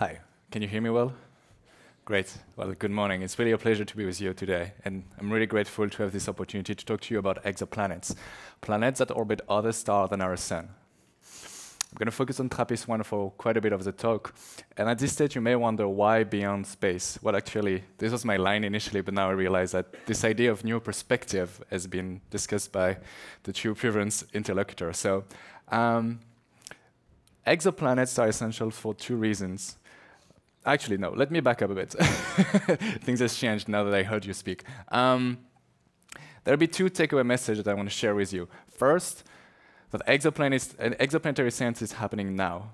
Hi, can you hear me well? Great. Well, good morning. It's really a pleasure to be with you today, and I'm really grateful to have this opportunity to talk to you about exoplanets, planets that orbit other stars than our sun. I'm going to focus on TRAPPIST-1 for quite a bit of the talk. And at this stage, you may wonder why beyond space? Well, actually, this was my line initially, but now I realize that this idea of new perspective has been discussed by the two previous interlocutors. So, um, exoplanets are essential for two reasons. Actually, no, let me back up a bit. Things have changed now that I heard you speak. Um, there'll be two takeaway messages that I want to share with you. First, that exoplanet exoplanetary science is happening now.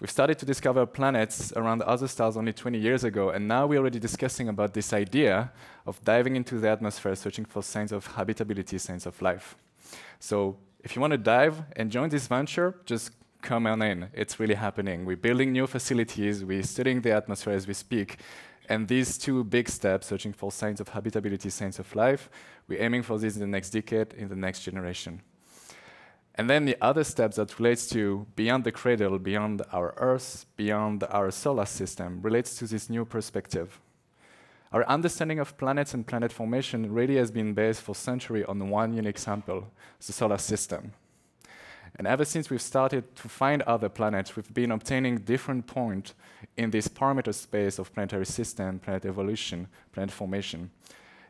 We've started to discover planets around other stars only 20 years ago, and now we're already discussing about this idea of diving into the atmosphere, searching for signs of habitability, signs of life. So if you want to dive and join this venture, just come on in. It's really happening. We're building new facilities, we're studying the atmosphere as we speak, and these two big steps, searching for signs of habitability, signs of life, we're aiming for this in the next decade, in the next generation. And then the other steps that relates to beyond the cradle, beyond our Earth, beyond our solar system, relates to this new perspective. Our understanding of planets and planet formation really has been based for centuries on one unique sample, the solar system. And ever since we've started to find other planets, we've been obtaining different points in this parameter space of planetary system, planet evolution, planet formation.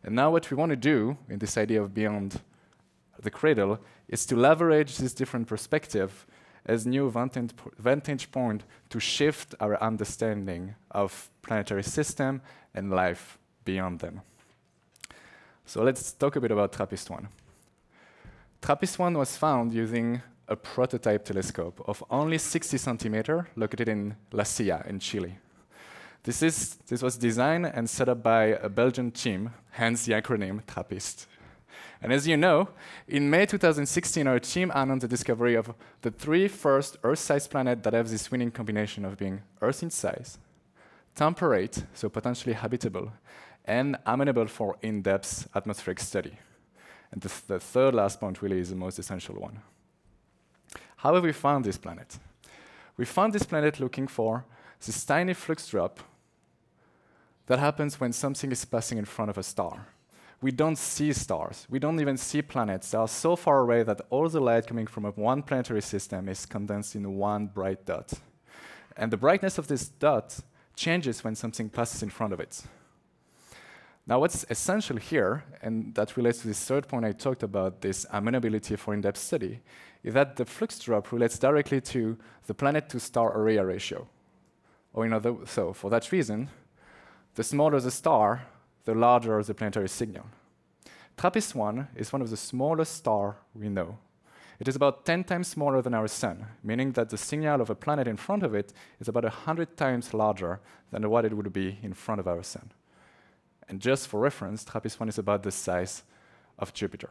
And now what we want to do in this idea of beyond the cradle is to leverage this different perspective as new vantage, point to shift our understanding of planetary system and life beyond them. So let's talk a bit about TRAPPIST-1. TRAPPIST-1 was found using a prototype telescope of only 60 centimeter located in La Silla in Chile. This, is, this was designed and set up by a Belgian team, hence the acronym TRAPPIST. And as you know, in May 2016, our team announced the discovery of the three first Earth-sized planets that have this winning combination of being Earth in size, temperate, so potentially habitable, and amenable for in-depth atmospheric study. And the, th the third last point really is the most essential one. How have we found this planet? We found this planet looking for this tiny flux drop that happens when something is passing in front of a star we don't see stars. We don't even see planets. They are so far away that all the light coming from one planetary system is condensed in one bright dot. And the brightness of this dot changes when something passes in front of it. Now, what's essential here, and that relates to this third point I talked about, this amenability for in-depth study, is that the flux drop relates directly to the planet-to-star area ratio. Or in other, so for that reason, the smaller the star, the larger the planetary signal. TRAPPIST-1 is one of the smallest stars we know. It is about 10 times smaller than our sun, meaning that the signal of a planet in front of it is about 100 times larger than what it would be in front of our sun. And just for reference, TRAPPIST-1 is about the size of Jupiter.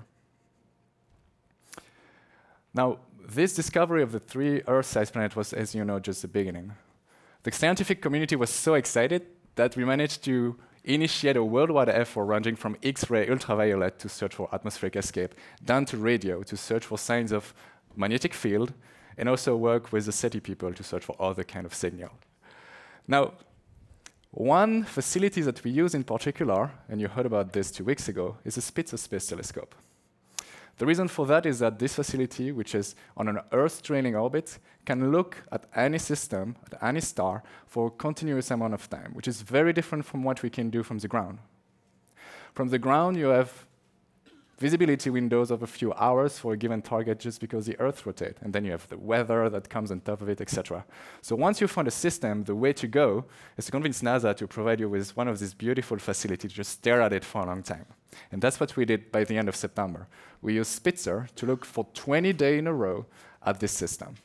Now, this discovery of the three Earth-sized planets was, as you know, just the beginning. The scientific community was so excited that we managed to initiate a worldwide effort ranging from X-ray ultraviolet to search for atmospheric escape, down to radio to search for signs of magnetic field, and also work with the SETI people to search for other kind of signal. Now, one facility that we use in particular, and you heard about this two weeks ago, is the Spitzer Space Telescope. The reason for that is that this facility, which is on an Earth trailing orbit, can look at any system, at any star, for a continuous amount of time, which is very different from what we can do from the ground. From the ground, you have visibility windows of a few hours for a given target just because the Earth rotates, and then you have the weather that comes on top of it, etc. So once you find a system, the way to go is to convince NASA to provide you with one of these beautiful facilities to just stare at it for a long time. And that's what we did by the end of September. We used Spitzer to look for 20 days in a row at this system.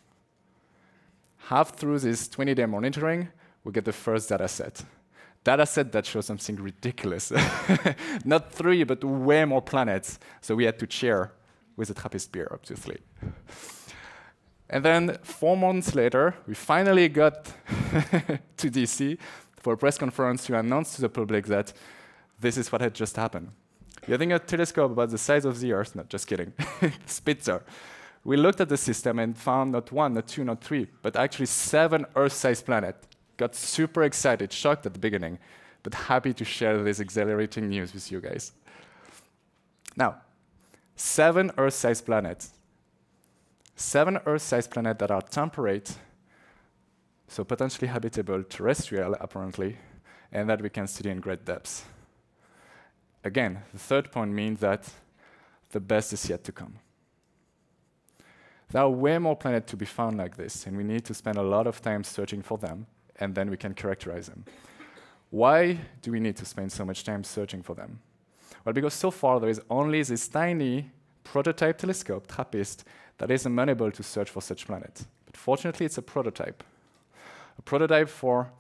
Half through this 20-day monitoring, we get the first data set data set that shows something ridiculous. Not three, but way more planets. So we had to cheer with the TRAPPIST beer, obviously. And then four months later, we finally got to DC for a press conference to announce to the public that this is what had just happened. Using a telescope about the size of the Earth, not just kidding, Spitzer, we looked at the system and found not one, not two, not three, but actually seven Earth-sized planets got super excited, shocked at the beginning, but happy to share this exhilarating news with you guys. Now, seven Earth-sized planets. Seven Earth-sized planets that are temperate, so potentially habitable, terrestrial, apparently, and that we can study in great depths. Again, the third point means that the best is yet to come. There are way more planets to be found like this, and we need to spend a lot of time searching for them, and then we can characterize them. Why do we need to spend so much time searching for them? Well, because so far there is only this tiny prototype telescope, TRAPPIST, that is amenable to search for such planets. But fortunately, it's a prototype. A prototype for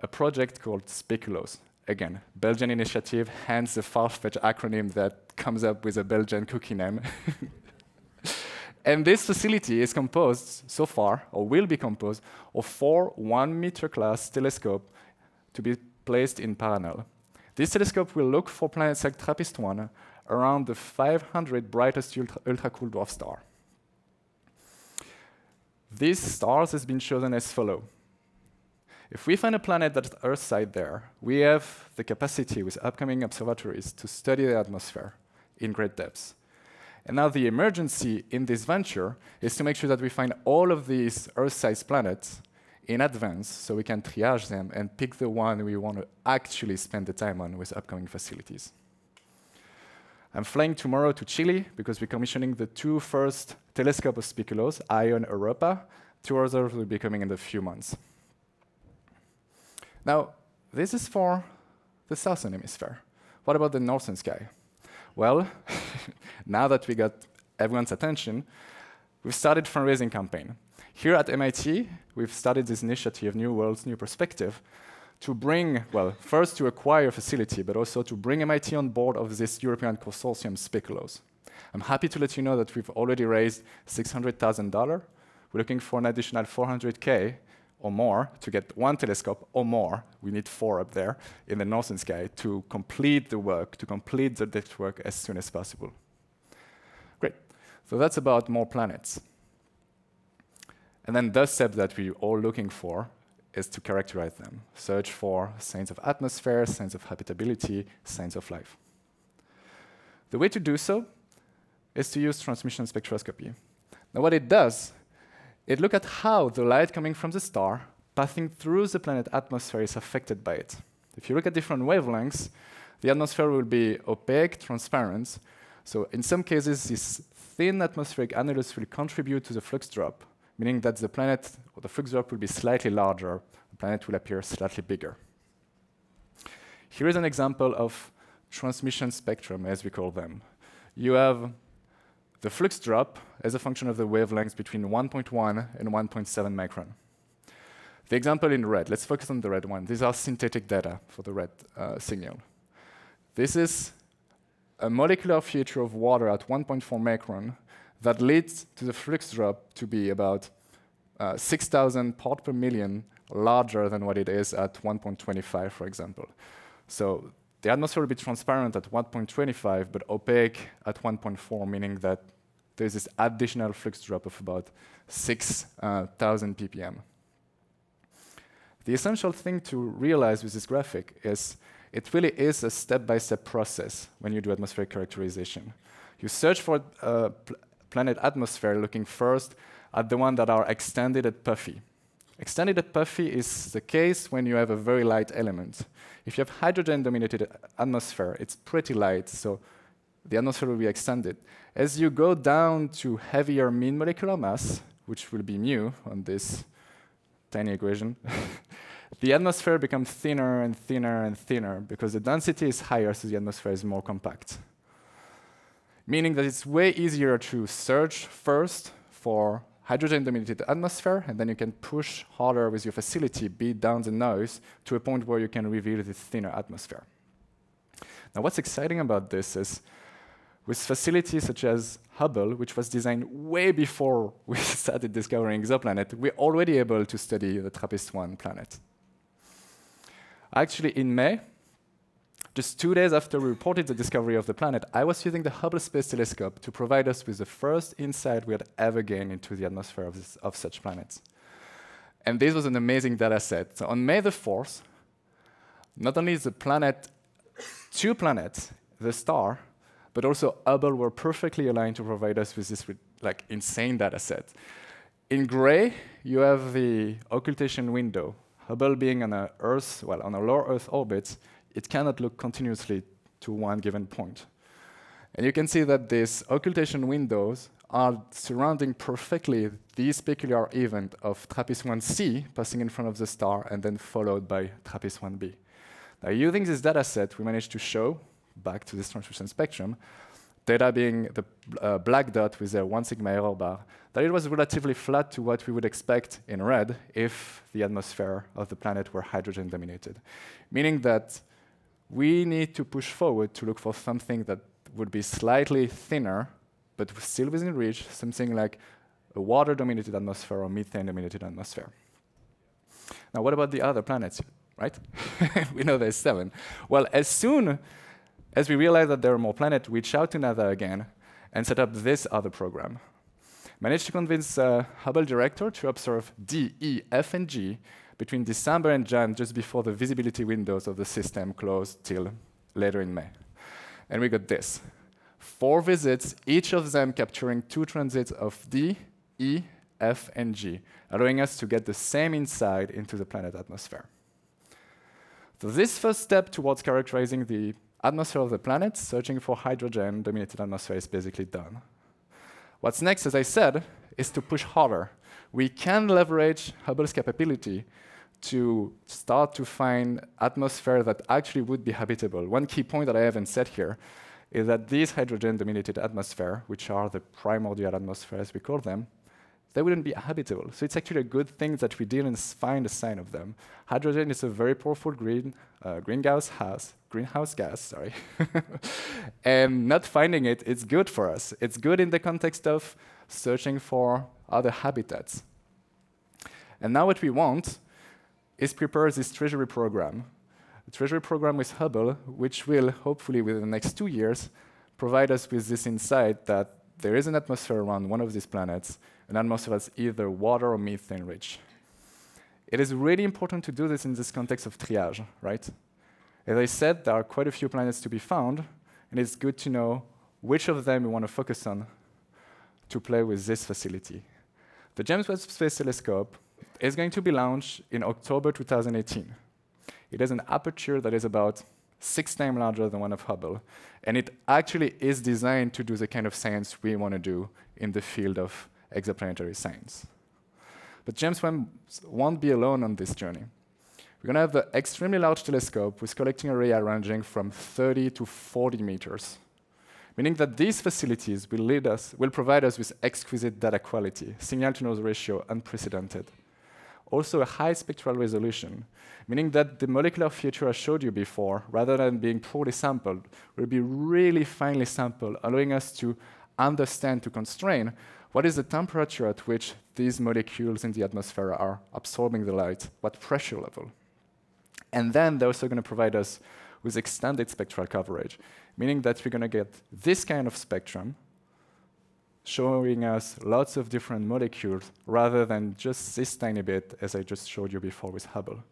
a project called Speculoos. Again, Belgian initiative, hence the far-fetched acronym that comes up with a Belgian cookie name. and this facility is composed so far, or will be composed, of four one-meter class telescopes to be placed in parallel. This telescope will look for planets like TRAPPIST-1 around the 500 brightest ultra, ultra cool dwarf star. These stars has been chosen as follow. If we find a planet that's Earth-side there, we have the capacity with upcoming observatories to study the atmosphere in great depths. And now the emergency in this venture is to make sure that we find all of these Earth-sized planets in advance so we can triage them and pick the one we want to actually spend the time on with upcoming facilities. I'm flying tomorrow to Chile because we're commissioning the two first telescope of Speculoos, Io and Europa. Two others will be coming in a few months. Now, this is for the southern hemisphere. What about the northern sky? Well, now that we got everyone's attention, we've started fundraising campaign. Here at MIT, we've started this initiative, New Worlds, New Perspective, to bring, well, first to acquire a facility, but also to bring MIT on board of this European consortium, Speculoos. I'm happy to let you know that we've already raised $600,000. We're looking for an additional 400K or more to get one telescope or more. We need four up there in the northern sky to complete the work, to complete the depth work as soon as possible. Great. So that's about more planets. And then the step that we're all looking for is to characterize them. Search for signs of atmosphere, signs of habitability, signs of life. The way to do so is to use transmission spectroscopy. Now what it does, it looks at how the light coming from the star passing through the planet atmosphere is affected by it. If you look at different wavelengths, the atmosphere will be opaque, transparent. So in some cases, this thin atmospheric annulus will contribute to the flux drop, meaning that the planet or the flux drop will be slightly larger, the planet will appear slightly bigger. Here is an example of transmission spectrum, as we call them. You have the flux drop as a function of the wavelengths between 1.1 and 1.7 micron. The example in red, let's focus on the red one. These are synthetic data for the red uh, signal. This is a molecular feature of water at 1.4 micron that leads to the flux drop to be about uh, 6,000 part per million larger than what it is at 1.25, for example. So the atmosphere will be transparent at 1.25, but opaque at 1.4, meaning that there's this additional flux drop of about 6,000 uh, ppm. The essential thing to realize with this graphic is it really is a step-by-step -step process when you do atmospheric characterization. You search for a pl planet atmosphere looking first at the one that are extended at puffy. Extended at puffy is the case when you have a very light element. If you have hydrogen-dominated atmosphere, it's pretty light, so the atmosphere will be extended. As you go down to heavier mean molecular mass, which will be mu on this tiny equation, the atmosphere becomes thinner and thinner and thinner because the density is higher, so the atmosphere is more compact. Meaning that it's way easier to search first for hydrogen-dominated atmosphere, and then you can push harder with your facility, beat down the noise to a point where you can reveal this thinner atmosphere. Now, what's exciting about this is with facilities such as Hubble, which was designed way before we started discovering the exoplanet, we're already able to study the TRAPPIST-1 planet. Actually, in May, just two days after we reported the discovery of the planet, I was using the Hubble Space Telescope to provide us with the first insight we had ever gained into the atmosphere of, this, of such planets. And this was an amazing data set. So on May the 4th, not only is the planet, two planets, the star, but also Hubble were perfectly aligned to provide us with this like insane data set. In gray, you have the occultation window. Hubble being on a Earth, well, on a low Earth orbit, it cannot look continuously to one given point. And you can see that these occultation windows are surrounding perfectly this peculiar event of TRAPPIST-1c passing in front of the star and then followed by TRAPPIST-1b. Now, using this data set, we managed to show, back to this transmission spectrum, data being the uh, black dot with a one sigma error bar, that it was relatively flat to what we would expect in red if the atmosphere of the planet were hydrogen dominated. Meaning that we need to push forward to look for something that would be slightly thinner, but still within reach, something like a water-dominated atmosphere or methane-dominated atmosphere. Now, what about the other planets, right? we know there's seven. Well, as soon as we realized that there are more planets, we reached out to NASA again and set up this other program. Managed to convince uh, Hubble director to observe D, E, F, and G between December and Jan, just before the visibility windows of the system closed till later in May. And we got this. Four visits, each of them capturing two transits of D, E, F, and G, allowing us to get the same insight into the planet atmosphere. So this first step towards characterizing the atmosphere of the planet, searching for hydrogen-dominated atmosphere is basically done. What's next, as I said, is to push harder. We can leverage Hubble's capability to start to find atmosphere that actually would be habitable. One key point that I haven't said here is that these hydrogen-dominated atmosphere, which are the primordial atmosphere as we call them, they wouldn't be habitable. So it's actually a good thing that we didn't find a sign of them. Hydrogen is a very powerful green, uh, greenhouse gas, greenhouse gas, sorry. and not finding it, it's good for us. It's good in the context of searching for other habitats. And now what we want is prepare this treasury program. A treasury program with Hubble, which will, hopefully within the next two years, provide us with this insight that there is an atmosphere around one of these planets, an atmosphere that's either water or methane rich. It is really important to do this in this context of triage, right? As I said, there are quite a few planets to be found, and it's good to know which of them we want to focus on to play with this facility. The James Webb Space Telescope is going to be launched in October 2018. It has an aperture that is about six times larger than one of Hubble, and it actually is designed to do the kind of science we want to do in the field of exoplanetary science. But James Webb won't be alone on this journey. We're going to have the extremely large telescope with collecting area ranging from 30 to 40 meters, meaning that these facilities will lead us, will provide us with exquisite data quality, signal to noise ratio unprecedented. Also a high spectral resolution, meaning that the molecular feature I showed you before, rather than being poorly sampled, will be really finely sampled, allowing us to understand, to constrain, what is the temperature at which these molecules in the atmosphere are absorbing the light, what pressure level. And then they're also going to provide us with extended spectral coverage, meaning that we're going to get this kind of spectrum showing us lots of different molecules rather than just this tiny bit as I just showed you before with Hubble.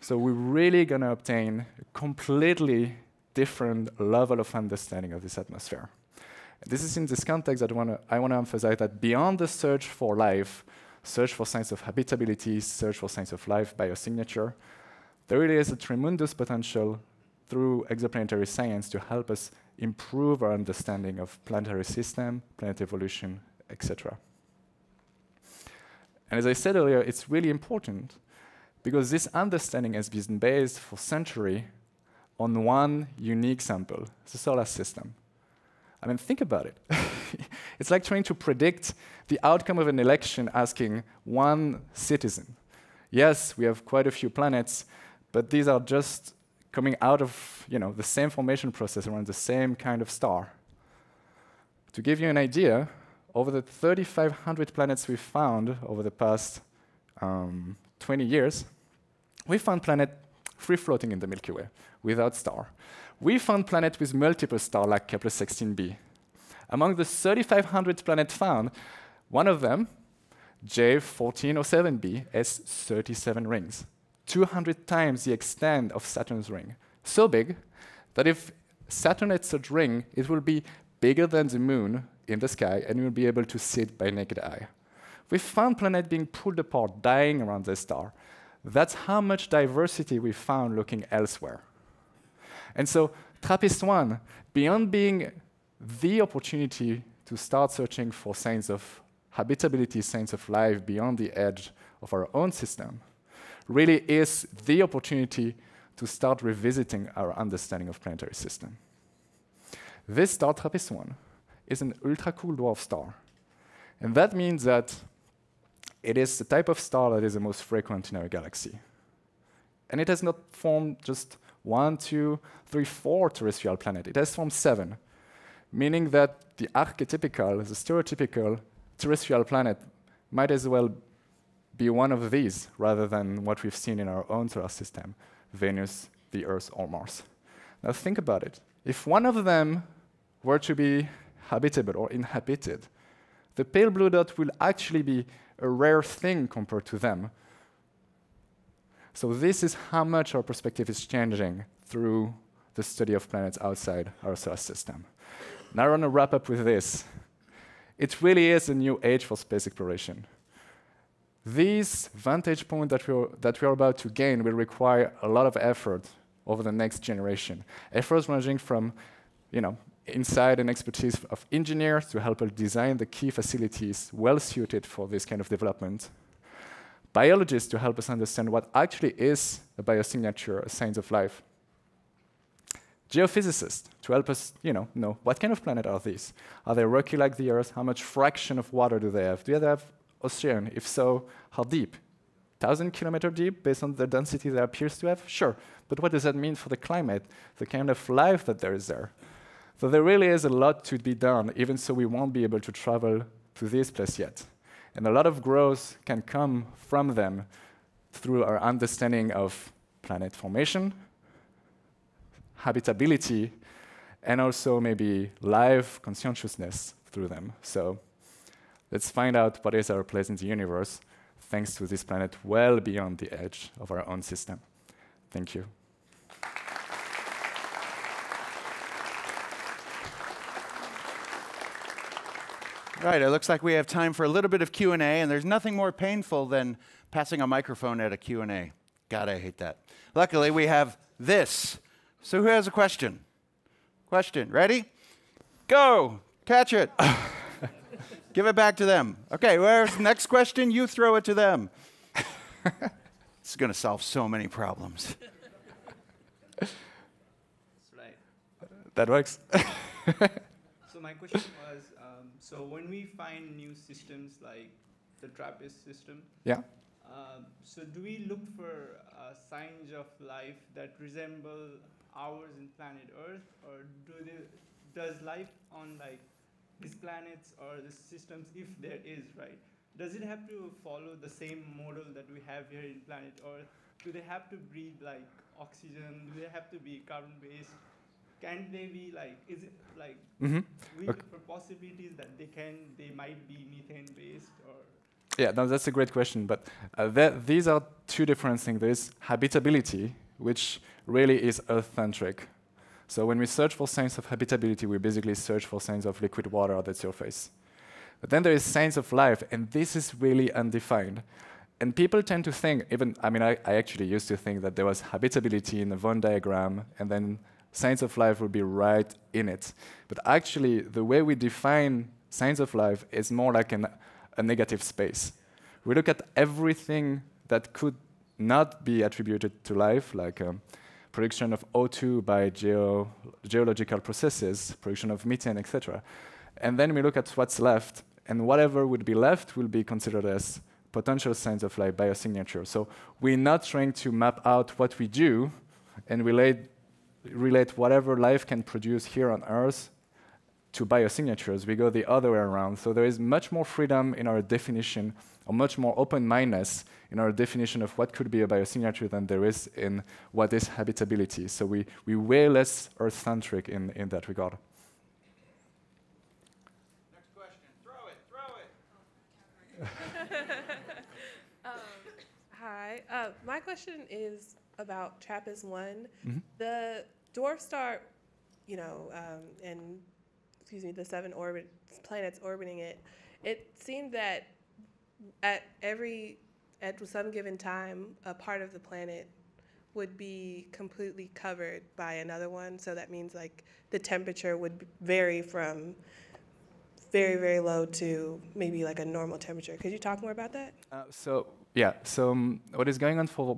So we're really going to obtain a completely different level of understanding of this atmosphere. This is in this context that I want to emphasize that beyond the search for life, search for signs of habitability, search for signs of life biosignature, there really is a tremendous potential through exoplanetary science to help us improve our understanding of planetary system, planet evolution, etc. And as I said earlier, it's really important because this understanding has been based for centuries on one unique sample, the solar system. I mean, think about it. it's like trying to predict the outcome of an election asking one citizen. Yes, we have quite a few planets, but these are just coming out of you know, the same formation process around the same kind of star. To give you an idea, over the 3,500 planets we've found over the past um, 20 years, we found planets free floating in the Milky Way without star we found planets with multiple stars like Kepler-16b. Among the 3,500 planets found, one of them, J1407b has 37 rings, 200 times the extent of Saturn's ring. So big that if Saturn had such ring, it will be bigger than the moon in the sky, and you'll be able to see it by naked eye. We found planets being pulled apart, dying around the star. That's how much diversity we found looking elsewhere. And so TRAPPIST-1, beyond being the opportunity to start searching for signs of habitability, signs of life beyond the edge of our own system, really is the opportunity to start revisiting our understanding of planetary system. This star, TRAPPIST-1, is an ultra-cool dwarf star. And that means that it is the type of star that is the most frequent in our galaxy. And it has not formed just one, two, three, four terrestrial planets. It has formed seven, meaning that the archetypical, the stereotypical terrestrial planet might as well be one of these rather than what we've seen in our own solar system, Venus, the Earth, or Mars. Now think about it. If one of them were to be habitable or inhabited, the pale blue dot will actually be a rare thing compared to them. So this is how much our perspective is changing through the study of planets outside our solar system. Now I want to wrap up with this. It really is a new age for space exploration. These vantage points that we're, that we're about to gain will require a lot of effort over the next generation. Efforts ranging from you know, insight and expertise of engineers to help us design the key facilities well suited for this kind of development. Biologists to help us understand what actually is a biosignature, a signs of life. Geophysicists to help us you know, know what kind of planet are these? Are they rocky like the Earth? How much fraction of water do they have? Do they have ocean? If so, how deep? 1,000 kilometer deep based on the density that appears to have? Sure. But what does that mean for the climate, the kind of life that there is there? So there really is a lot to be done, even so we won't be able to travel to this place yet. And a lot of growth can come from them through our understanding of planet formation, habitability, and also maybe life conscientiousness through them. So let's find out what is our place in the universe thanks to this planet well beyond the edge of our own system. Thank you. Right, it looks like we have time for a little bit of Q&A, and there's nothing more painful than passing a microphone at a Q&A. God, I hate that. Luckily, we have this. So who has a question? Question, ready? Go, catch it. Give it back to them. Okay, where's the next question? You throw it to them. this is going to solve so many problems. That's right. That works. so my question so when we find new systems like the TRAPPIST system, yeah. Um, so do we look for uh, signs of life that resemble ours in planet Earth, or do they, does life on like these planets or the systems, if there is, right? Does it have to follow the same model that we have here in planet Earth? Do they have to breathe like oxygen? Do they have to be carbon-based? Can they be like, is it like, mm-hmm. we okay. for possibilities that they can, they might be methane based or? Yeah, no, that's a great question. But uh, these are two different things. There is habitability, which really is Earth-centric. So when we search for signs of habitability, we basically search for signs of liquid water at the surface. But then there is signs of life, and this is really undefined. And people tend to think, even, I mean, I, I actually used to think that there was habitability in the Venn diagram, and then signs of life will be right in it. But actually, the way we define signs of life is more like an, a negative space. We look at everything that could not be attributed to life, like um, production of O2 by geo geological processes, production of methane, etc. And then we look at what's left, and whatever would be left will be considered as potential signs of life biosignature. So we're not trying to map out what we do and relate relate whatever life can produce here on Earth to biosignatures. We go the other way around. So there is much more freedom in our definition, or much more open-mindedness in our definition of what could be a biosignature than there is in what is habitability. So we, we way less Earth-centric in, in that regard. Next question. Throw it, throw it. Hi. Uh, my question is about TRAPPIST-1. Mhm. The dwarf star, you know, um, and excuse me, the seven orbit planets orbiting it. It seemed that at every at some given time, a part of the planet would be completely covered by another one. So that means like the temperature would vary from very very low to maybe like a normal temperature. Could you talk more about that? Uh, so yeah, so um, what is going on for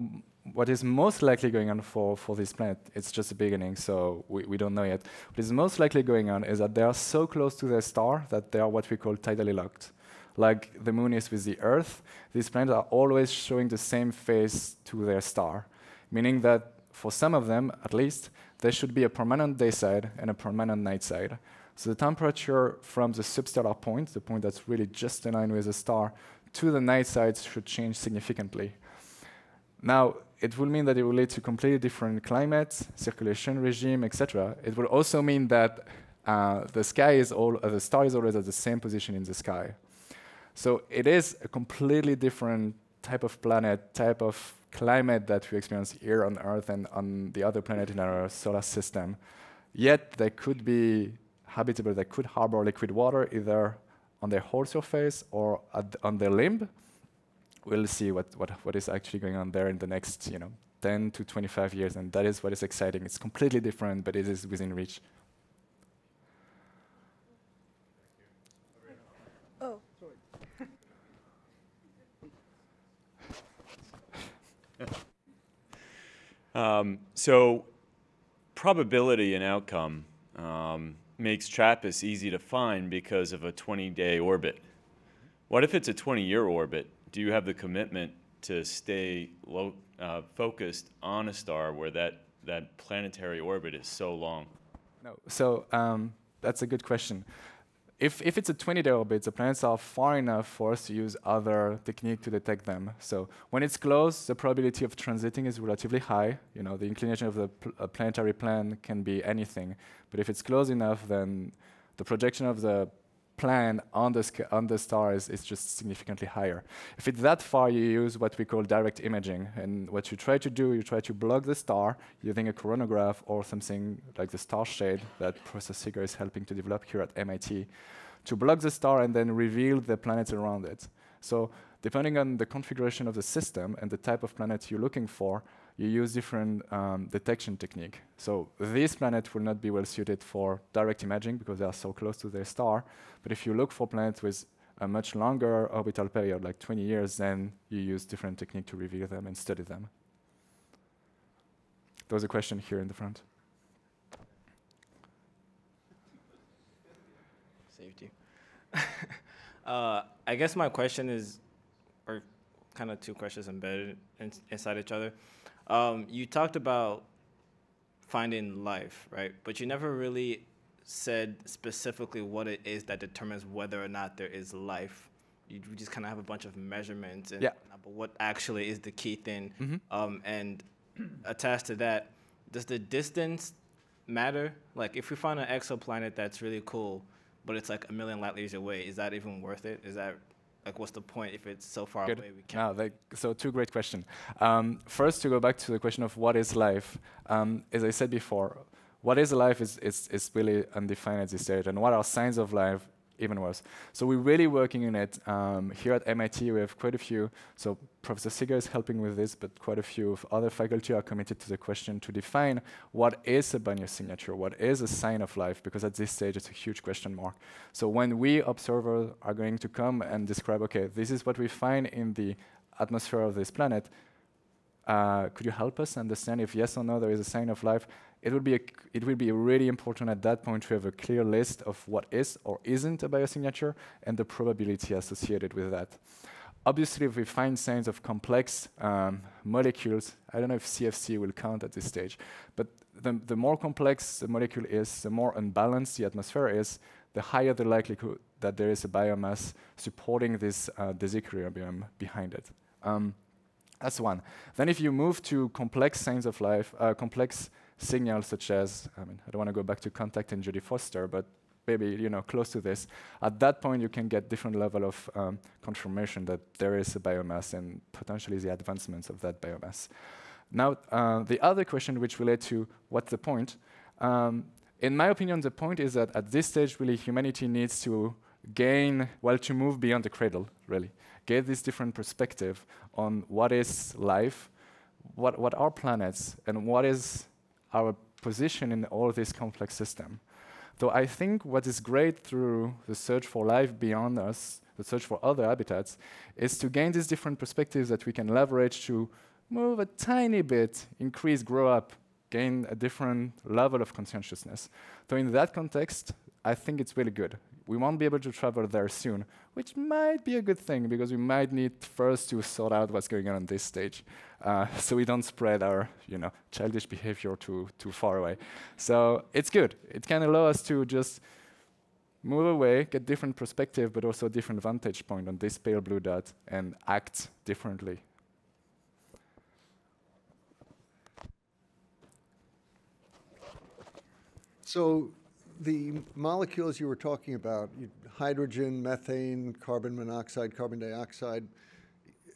what is most likely going on for, for this planet, it's just the beginning, so we, we don't know yet. What is most likely going on is that they are so close to their star that they are what we call tidally locked. Like the moon is with the Earth, these planets are always showing the same face to their star, meaning that for some of them, at least, there should be a permanent day side and a permanent night side. So the temperature from the substellar point, the point that's really just in line with the star, to the night side should change significantly. Now, it will mean that it will lead to completely different climates, circulation regime, etc. It will also mean that uh, the sky is all, uh, the star is always at the same position in the sky. So it is a completely different type of planet, type of climate that we experience here on Earth and on the other planet in our solar system. Yet they could be habitable, they could harbor liquid water either on their whole surface or on their limb we'll see what, what, what is actually going on there in the next you know 10 to 25 years, and that is what is exciting. It's completely different, but it is within reach. Oh. um, so, probability and outcome um, makes TRAPPIST easy to find because of a 20-day orbit. What if it's a 20-year orbit? Do you have the commitment to stay low, uh, focused on a star where that, that planetary orbit is so long? No. So um, that's a good question. If, if it's a 20-day orbit, the planets are far enough for us to use other technique to detect them. So when it's close, the probability of transiting is relatively high. You know, the inclination of the pl planetary plan can be anything. But if it's close enough, then the projection of the plan on the, on the star is, is just significantly higher. If it's that far, you use what we call direct imaging. And what you try to do, you try to block the star using a coronagraph or something like the star shade that Professor Seager is helping to develop here at MIT, to block the star and then reveal the planets around it. So depending on the configuration of the system and the type of planet you're looking for, you use different um, detection technique. So this planet will not be well suited for direct imaging because they are so close to their star. But if you look for planets with a much longer orbital period, like 20 years, then you use different technique to reveal them and study them. There was a question here in the front. Saved you. uh, I guess my question is, or kind of two questions embedded in, inside each other. Um, you talked about finding life, right? But you never really said specifically what it is that determines whether or not there is life. You just kind of have a bunch of measurements, and yeah. but what actually is the key thing? Mm -hmm. um, and attached to that, does the distance matter? Like, if we find an exoplanet that's really cool, but it's like a million light years away, is that even worth it? Is that like what's the point if it's so far Good. away? We can't. no, so two great questions. Um, first to go back to the question of what is life um, as i said before what is life is, is, is really undefined at this stage and what are signs of life even worse. So we're really working on it. Um, here at MIT, we have quite a few. So Professor Seager is helping with this, but quite a few of other faculty are committed to the question to define what is a biosignature, what is a sign of life, because at this stage it's a huge question mark. So when we observers are going to come and describe, okay, this is what we find in the atmosphere of this planet, uh, could you help us understand if yes or no there is a sign of life? It would be it will be really important at that point to have a clear list of what is or isn't a biosignature and the probability associated with that. Obviously, if we find signs of complex um, molecules, I don't know if CFC will count at this stage, but the, the more complex the molecule is, the more unbalanced the atmosphere is, the higher the likelihood that there is a biomass supporting this uh, disequilibrium behind it. Um, that's one. Then if you move to complex signs of life, uh, complex signals such as, I mean, I don't want to go back to contact and Jodie Foster, but maybe you know close to this. At that point, you can get different level of um, confirmation that there is a biomass and potentially the advancements of that biomass. Now, uh, the other question which relates to what's the point? Um, in my opinion, the point is that at this stage, really, humanity needs to gain, well, to move beyond the cradle, really. Get this different perspective on what is life, what, what are planets, and what is our position in all this complex system. So I think what is great through the search for life beyond us, the search for other habitats, is to gain these different perspectives that we can leverage to move a tiny bit, increase, grow up, gain a different level of conscientiousness. So in that context, I think it's really good. We won't be able to travel there soon, which might be a good thing because we might need first to sort out what's going on on this stage, uh, so we don't spread our, you know, childish behavior too too far away. So it's good. It can allow us to just move away, get different perspective, but also a different vantage point on this pale blue dot, and act differently So the molecules you were talking about, hydrogen, methane, carbon monoxide, carbon dioxide,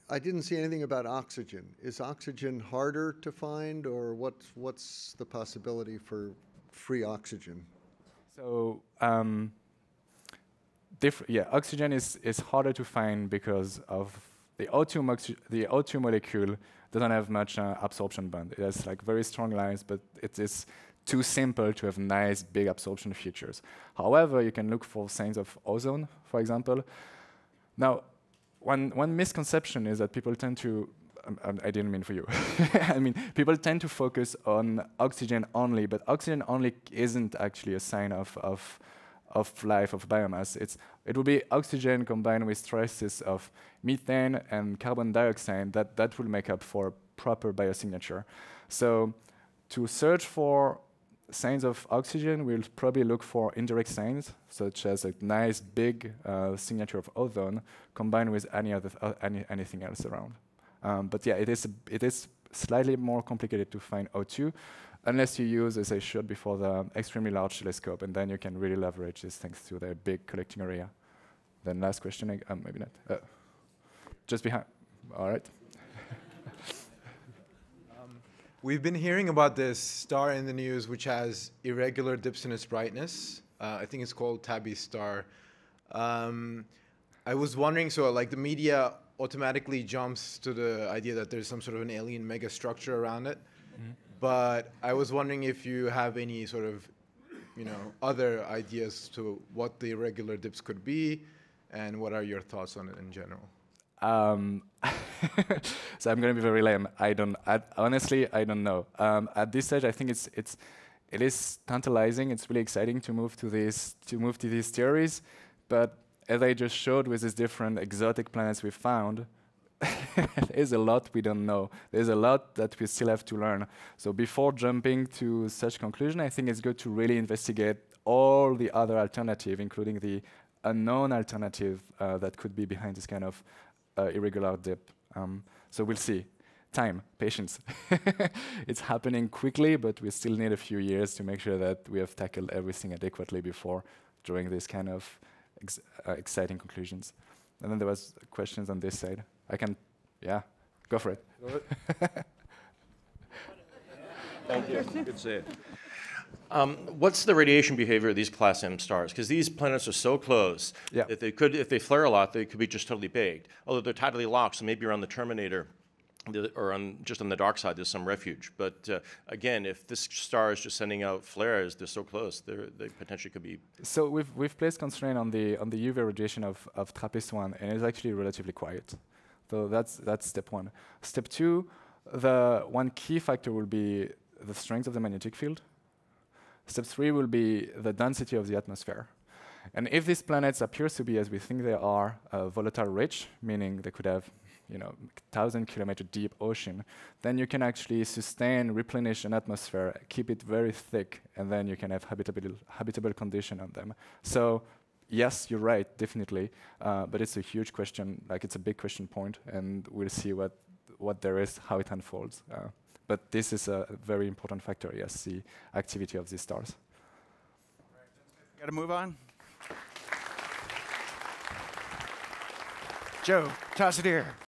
I didn't see anything about oxygen. Is oxygen harder to find, or what's, what's the possibility for free oxygen? So, um, yeah, oxygen is, is harder to find because of the O2, the O2 molecule doesn't have much uh, absorption band. It has like very strong lines, but it is too simple to have nice big absorption features. However, you can look for signs of ozone, for example. Now, one, one misconception is that people tend to, um, um, I didn't mean for you. I mean, people tend to focus on oxygen only, but oxygen only isn't actually a sign of, of, of life, of biomass. It's, it will be oxygen combined with traces of methane and carbon dioxide that, that will make up for proper biosignature. So to search for signs of oxygen, we'll probably look for indirect signs, such as a nice big uh, signature of ozone combined with any other uh, any, anything else around. Um, but yeah, it is, it is slightly more complicated to find O2, unless you use, as I showed before, the extremely large telescope, and then you can really leverage this thanks to the big collecting area. Then last question, uh, maybe not. Uh, just behind, all right. We've been hearing about this star in the news, which has irregular dips in its brightness. Uh, I think it's called Tabby star. Um, I was wondering, so like the media automatically jumps to the idea that there's some sort of an alien megastructure around it. Mm-hmm. But I was wondering if you have any sort of, you know, other ideas to what the irregular dips could be, and what are your thoughts on it in general? Um, so I'm going to be very lame. I don't. I, honestly, I don't know. Um, at this stage, I think it's it's it is tantalizing. It's really exciting to move to these to move to these theories, but as I just showed with these different exotic planets we found, there's a lot we don't know. There's a lot that we still have to learn. So before jumping to such conclusion, I think it's good to really investigate all the other alternative, including the unknown alternative uh, that could be behind this kind of uh, irregular dip. Um, so we'll see. Time, patience. it's happening quickly, but we still need a few years to make sure that we have tackled everything adequately before drawing these kind of ex uh, exciting conclusions. And then there was questions on this side. I can, yeah, go for it. Thank you. Good to see you. Um, what's the radiation behavior of these class M stars? Because these planets are so close yeah. that they could, if they flare a lot, they could be just totally baked. Although they're tidally locked, so maybe around the terminator or on, just on the dark side, there's some refuge. But uh, again, if this star is just sending out flares, they're so close, they're, they potentially could be. So we've we've placed constraint on the on the UV radiation of of TRAPPIST one, and it's actually relatively quiet. So that's that's step one. Step two, the one key factor will be the strength of the magnetic field. Step three will be the density of the atmosphere. And if these planets appear to be as we think they are, uh, volatile rich, meaning they could have you know, thousand kilometer deep ocean, then you can actually sustain, replenish an atmosphere, keep it very thick, and then you can have habitable, habitable condition on them. So yes, you're right, definitely, uh, but it's a huge question, like it's a big question point, and we'll see what, what there is, how it unfolds. Uh, but this is a very important factor, yes, the activity of these stars. Right, Got to move on. Joe Tasadier.